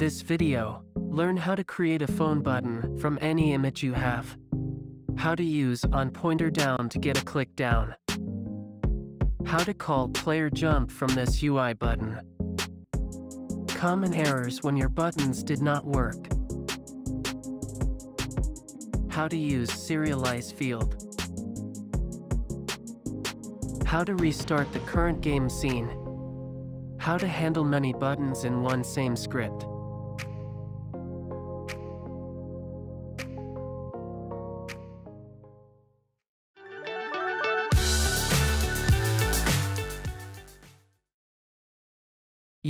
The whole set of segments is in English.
This video, learn how to create a phone button from any image you have. How to use on pointer down to get a click down. How to call player jump from this UI button. Common errors when your buttons did not work. How to use serialize field. How to restart the current game scene. How to handle many buttons in one same script.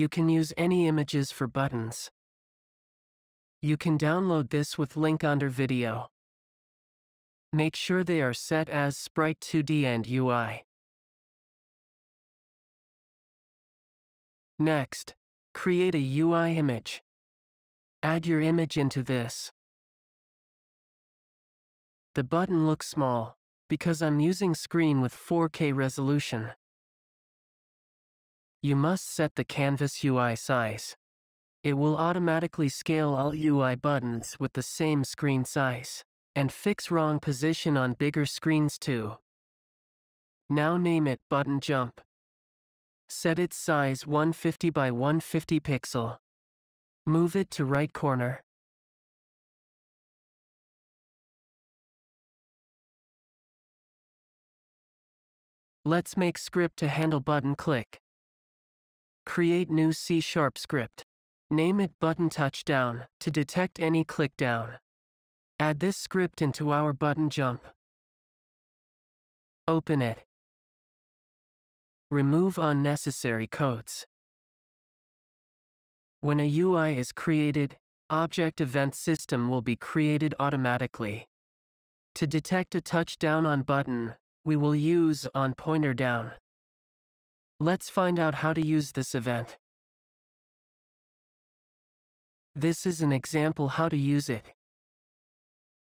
You can use any images for buttons. You can download this with link under video. Make sure they are set as Sprite 2D and UI. Next, create a UI image. Add your image into this. The button looks small, because I'm using screen with 4K resolution. You must set the canvas UI size. It will automatically scale all UI buttons with the same screen size, and fix wrong position on bigger screens too. Now name it Button Jump. Set its size 150 by 150 pixel. Move it to right corner. Let's make script to handle button click. Create new C-sharp script. Name it button touchdown to detect any click down. Add this script into our button jump. Open it. Remove unnecessary codes. When a UI is created, Object Event System will be created automatically. To detect a touchdown on button, we will use on pointer down. Let's find out how to use this event. This is an example how to use it.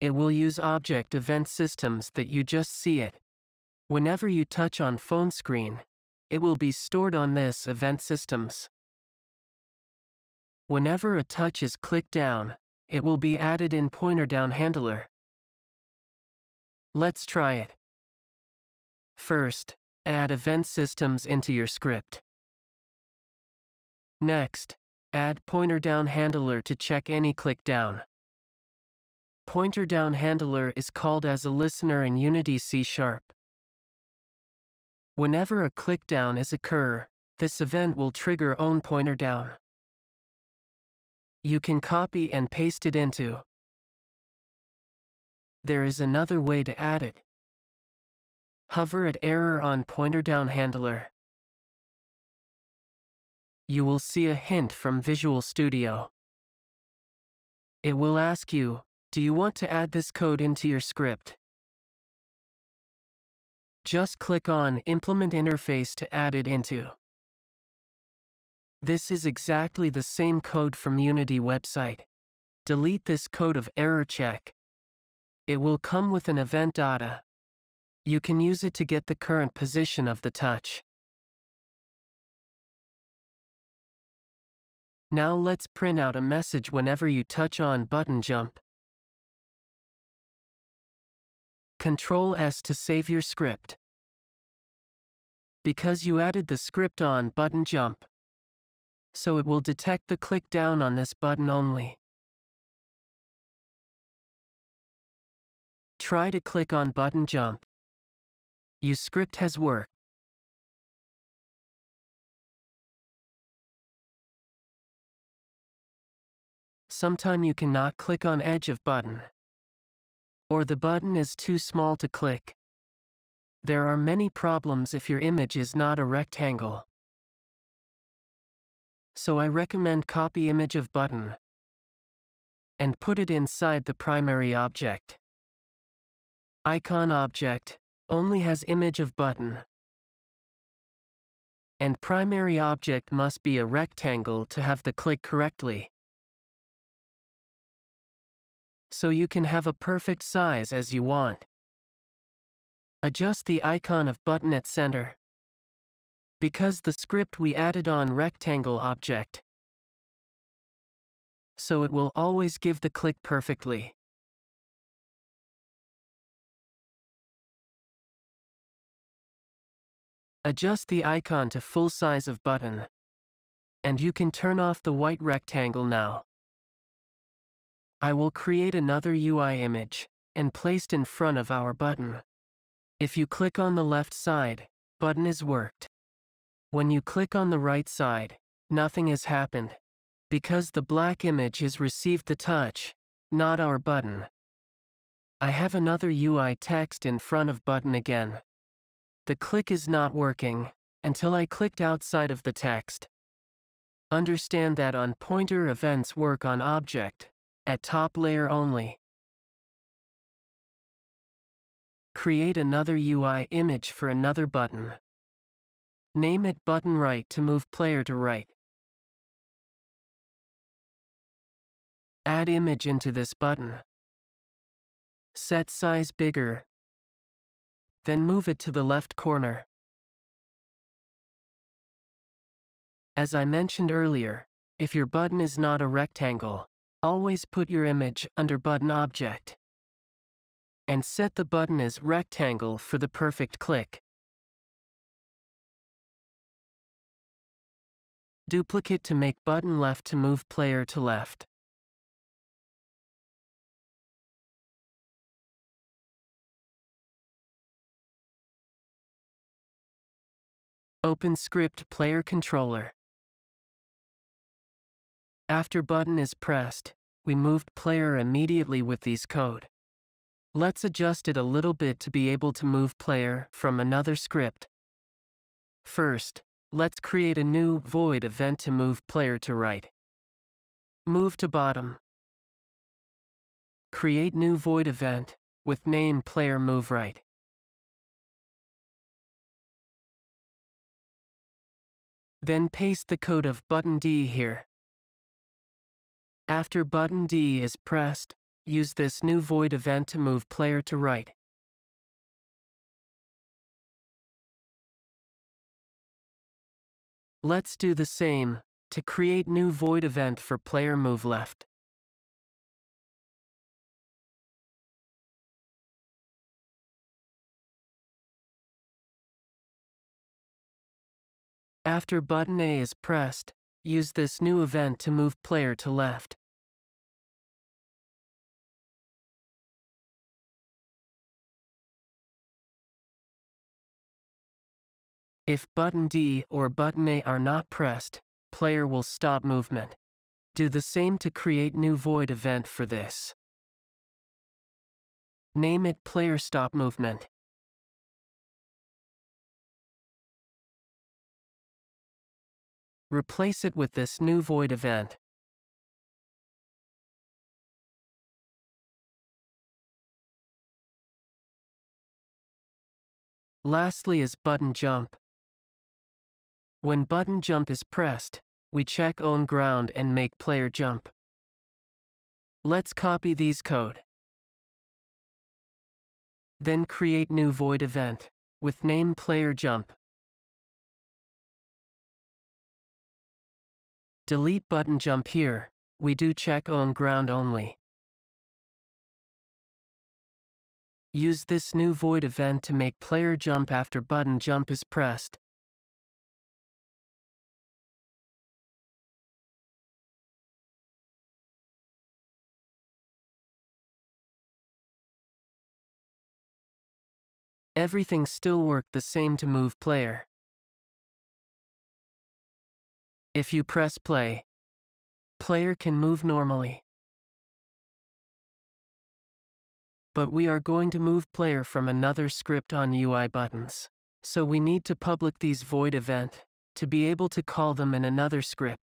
It will use object event systems that you just see it. Whenever you touch on phone screen, it will be stored on this event systems. Whenever a touch is clicked down, it will be added in pointer down handler. Let's try it. First, Add event systems into your script. Next, add pointer down handler to check any click down. Pointer down handler is called as a listener in Unity C Sharp. Whenever a click down is occur, this event will trigger on pointer down. You can copy and paste it into. There is another way to add it. Hover at error on pointer down handler. You will see a hint from Visual Studio. It will ask you, do you want to add this code into your script? Just click on Implement Interface to add it into. This is exactly the same code from Unity website. Delete this code of error check. It will come with an event data. You can use it to get the current position of the touch. Now let's print out a message whenever you touch on button jump. Control S to save your script. Because you added the script on button jump, so it will detect the click down on this button only. Try to click on button jump. Use script has worked. Sometime you cannot click on edge of button. Or the button is too small to click. There are many problems if your image is not a rectangle. So I recommend copy image of button and put it inside the primary object. Icon object only has image of button. And primary object must be a rectangle to have the click correctly. So you can have a perfect size as you want. Adjust the icon of button at center. Because the script we added on rectangle object so it will always give the click perfectly. Adjust the icon to full size of button. And you can turn off the white rectangle now. I will create another UI image and placed in front of our button. If you click on the left side, button is worked. When you click on the right side, nothing has happened. Because the black image has received the touch, not our button. I have another UI text in front of button again. The click is not working until I clicked outside of the text. Understand that on pointer events work on object, at top layer only. Create another UI image for another button. Name it button right to move player to right. Add image into this button. Set size bigger. Then move it to the left corner. As I mentioned earlier, if your button is not a rectangle, always put your image under button object. And set the button as rectangle for the perfect click. Duplicate to make button left to move player to left. Open Script Player Controller. After button is pressed, we moved player immediately with these code. Let's adjust it a little bit to be able to move player from another script. First, let's create a new void event to move player to right. Move to bottom. Create new void event with name player move right. Then paste the code of button D here. After button D is pressed, use this new void event to move player to right. Let's do the same to create new void event for player move left. After button A is pressed, use this new event to move player to left. If button D or button A are not pressed, player will stop movement. Do the same to create new void event for this. Name it player stop movement. Replace it with this new void event. Lastly is button jump. When button jump is pressed, we check on ground and make player jump. Let's copy these code. Then create new void event with name player jump. Delete button jump here, we do check on ground only. Use this new void event to make player jump after button jump is pressed. Everything still worked the same to move player. If you press play, player can move normally. But we are going to move player from another script on UI buttons. So we need to public these void event to be able to call them in another script.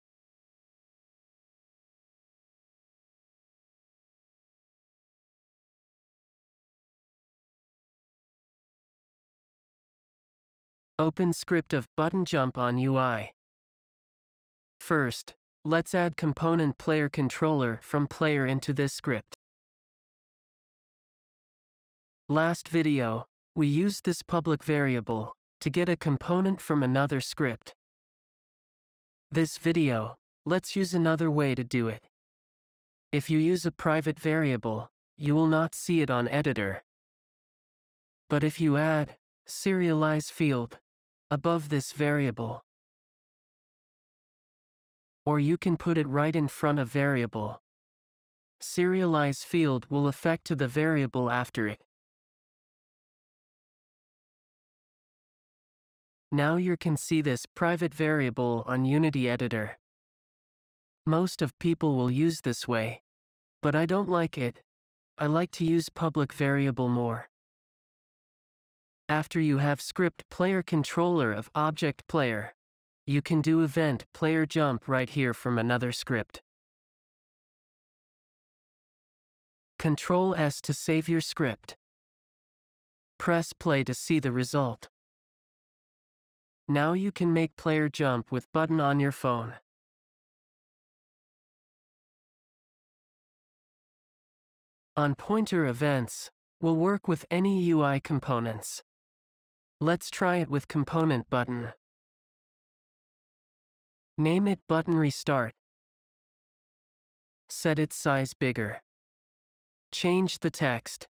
Open script of button jump on UI. First, let's add component player controller from player into this script. Last video, we used this public variable to get a component from another script. This video, let's use another way to do it. If you use a private variable, you will not see it on editor. But if you add serialize field above this variable, or you can put it right in front of variable, serialize field will affect to the variable after it. Now you can see this private variable on Unity Editor. Most of people will use this way. But I don't like it. I like to use public variable more. After you have script player controller of object player, you can do event player jump right here from another script. Control S to save your script. Press play to see the result. Now you can make player jump with button on your phone. On pointer events, we'll work with any UI components. Let's try it with component button. Name it button restart. Set its size bigger. Change the text.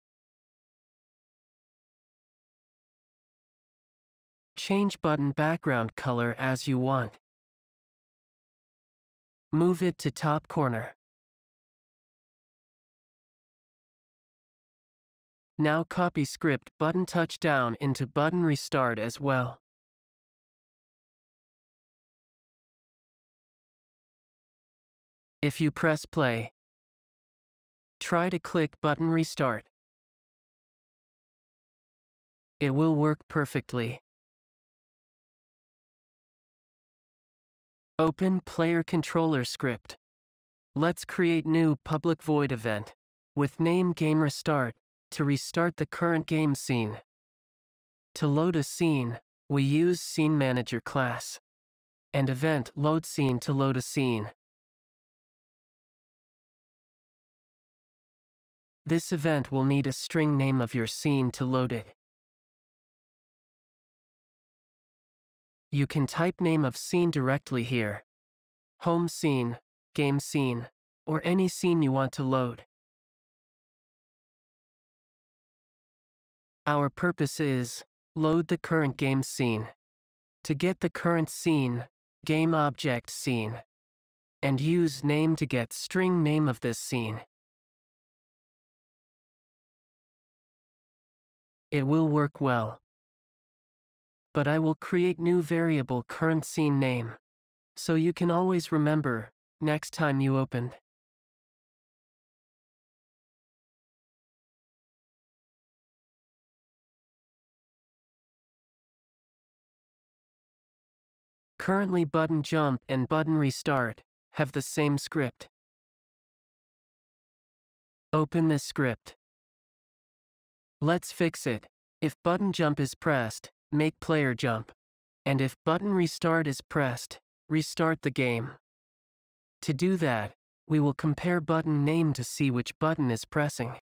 Change button background color as you want. Move it to top corner. Now copy script button touchdown into button restart as well. If you press play, try to click button restart. It will work perfectly. Open Player Controller script. Let's create new public void event with name game restart to restart the current game scene. To load a scene, we use Scene Manager class and event load scene to load a scene. This event will need a string name of your scene to load it. You can type name of scene directly here. Home scene, game scene, or any scene you want to load. Our purpose is load the current game scene. To get the current scene, game object scene. And use name to get string name of this scene. It will work well. But I will create new variable current scene name. So you can always remember, next time you open. Currently button jump and button restart have the same script. Open this script. Let's fix it. If button jump is pressed, make player jump. And if button restart is pressed, restart the game. To do that, we will compare button name to see which button is pressing.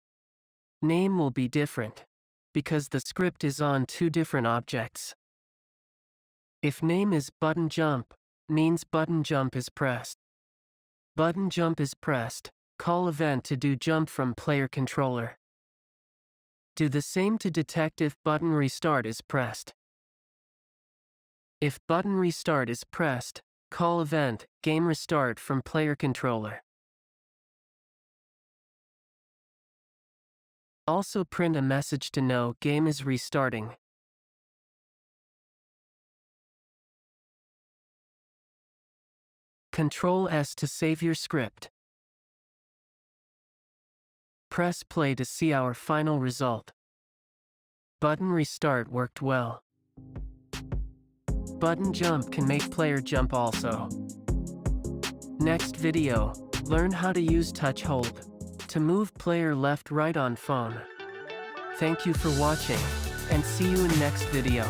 Name will be different, because the script is on two different objects. If name is button jump, means button jump is pressed. Button jump is pressed, call event to do jump from player controller. Do the same to detect if button restart is pressed. If button restart is pressed, call event game restart from player controller. Also print a message to know game is restarting. Control S to save your script. Press play to see our final result. Button restart worked well. Button jump can make player jump also. Next video, learn how to use touch hold to move player left right on phone. Thank you for watching, and see you in next video.